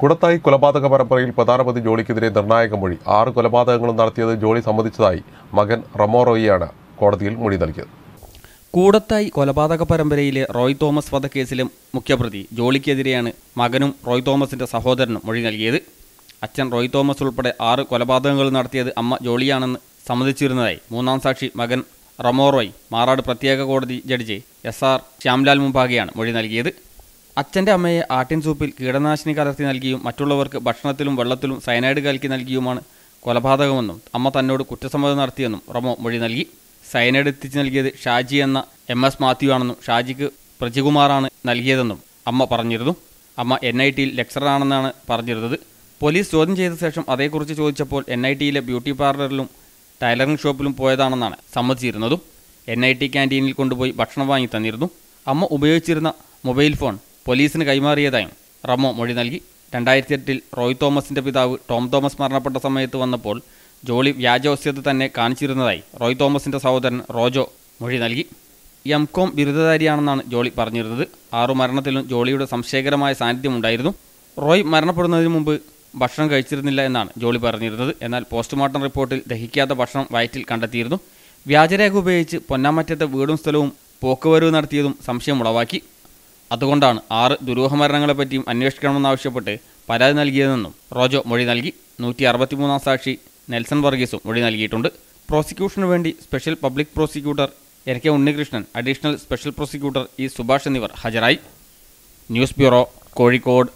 കുടത്തായി കൊലപാതക പരമ്പരയിൽ പ്രധാന പ്രതി ജോളിക്കെതിരെ നിർണായക മൊഴി. ആറ് കൊലപാതകങ്ങളും നടത്തിയത് ജോളി സമ്മതിച്ചതായി മകൻ റമോ റോയിയാണ് കോടതിയിൽ മൊഴി നൽകിയത്. കൂടത്തായി കൊലപാതക പരമ്പരയിലെ റോയ് തോമസ് വധക്കേസിലും മുഖ്യപ്രതി ജോളിക്കെതിരെയാണ് മകനും റോയ് തോമസിന്റെ സഹോദരനും മൊഴി നൽകിയത്. അച്ഛൻ റോയ് തോമസ് ഉൾപ്പെടെ ആറ് കൊലപാതകങ്ങൾ നടത്തിയത് അമ്മ ജോളിയാണെന്ന് സമ്മതിച്ചിരുന്നതായി മൂന്നാം സാക്ഷി മകൻ റമോ റോയ് മാറാട് പ്രത്യേക കോടതി ജഡ്ജി എസ് ആർ ശ്യാംലാൽ മുമ്പാകെയാണ് മൊഴി നൽകിയത്. അച്ഛന്റെ അമ്മയെ ആട്ടിൻ സൂപ്പിൽ കീടനാശിനി കലർത്തി നൽകിയും മറ്റുള്ളവർക്ക് ഭക്ഷണത്തിലും വെള്ളത്തിലും സയനൈഡ് കലക്കി നൽകിയുമാണ് കൊലപാതകമെന്നും അമ്മ തന്നോട് കുറ്റസമ്മതം നടത്തിയെന്നും റമോ മൊഴി നൽകി. സയനൈഡ് എത്തിച്ചു നൽകിയത് ഷാജി എന്ന എം എസ് മാത്യു ആണെന്നും ഷാജിക്ക് പ്രജികുമാറാണ് നൽകിയതെന്നും അമ്മ പറഞ്ഞിരുന്നു. അമ്മ എൻ ഐ ടിയിൽ ലെക്ചറാണെന്നാണ് പറഞ്ഞിരുന്നത്. പോലീസ് ചോദ്യം ചെയ്ത ശേഷം അതേക്കുറിച്ച് ചോദിച്ചപ്പോൾ എൻ ഐ ടിയിലെ ബ്യൂട്ടി പാർലറിലും ടൈലറിംഗ് ഷോപ്പിലും പോയതാണെന്നാണ് സമ്മതിച്ചിരുന്നതും. എൻ ഐ ടി ക്യാന്റീനിൽ കൊണ്ടുപോയി ഭക്ഷണം വാങ്ങി തന്നിരുന്നു. അമ്മ ഉപയോഗിച്ചിരുന്ന മൊബൈൽ ഫോൺ പോലീസിന് കൈമാറിയതായും റമോ മൊഴി നൽകി. രണ്ടായിരത്തി എട്ടിൽ റോയ് തോമസിന്റെ പിതാവ് ടോം തോമസ് മരണപ്പെട്ട സമയത്ത് വന്നപ്പോൾ ജോളി വ്യാജവസ്യത തന്നെ കാണിച്ചിരുന്നതായി റോയ് തോമസിന്റെ സഹോദരൻ റോജോ മൊഴി നൽകി. എം കോം ബിരുദധാരിയാണെന്നാണ് ജോളി പറഞ്ഞിരുന്നത്. ആറു മരണത്തിലും ജോളിയുടെ സംശയകരമായ സാന്നിധ്യമുണ്ടായിരുന്നു റോയ് മരണപ്പെടുന്നതിന് മുമ്പ് ഭക്ഷണം കഴിച്ചിരുന്നില്ല എന്നാണ് ജോളി പറഞ്ഞിരുന്നത്. എന്നാൽ പോസ്റ്റ്മോർട്ടം റിപ്പോർട്ടിൽ ദഹിക്കാത്ത ഭക്ഷണം വയറ്റിൽ കണ്ടെത്തിയിരുന്നു. വ്യാജരേഖ ഉപയോഗിച്ച് പൊന്നാമറ്റത്തെ വീടും സ്ഥലവും പോക്കുവരവ് നടത്തിയതും സംശയമുളവാക്കി അതുകൊണ്ടാണ് ആറ് ദുരൂഹമരണങ്ങളെപ്പറ്റിയും അന്വേഷിക്കണമെന്നാവശ്യപ്പെട്ട് പരാതി നൽകിയതെന്നും റോജോ മൊഴി നൽകി. നൂറ്റി അറുപത്തിമൂന്നാം സാക്ഷി നെൽസൺ വർഗീസും മൊഴി നൽകിയിട്ടുണ്ട്. പ്രോസിക്യൂഷനു വേണ്ടി special public prosecutor N K Unnikrishnan additional special prosecutor E Subhash എന്നിവർ ഹാജരായി. News bureau Kozhikode.